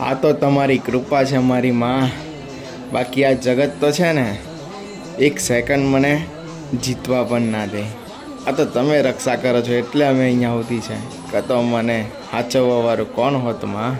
આ તો તમારી કૃપા છે મારી માં. બાકી આ જગત તો છે ને, એક સેકન્ડ મને જીતવા પણ ના દે. આ તો તમે રક્ષા કરો છો એટલે અમે અહીંયા આવતી છે. કે તો મને સાચવવાવાળું કોણ હોતમાં?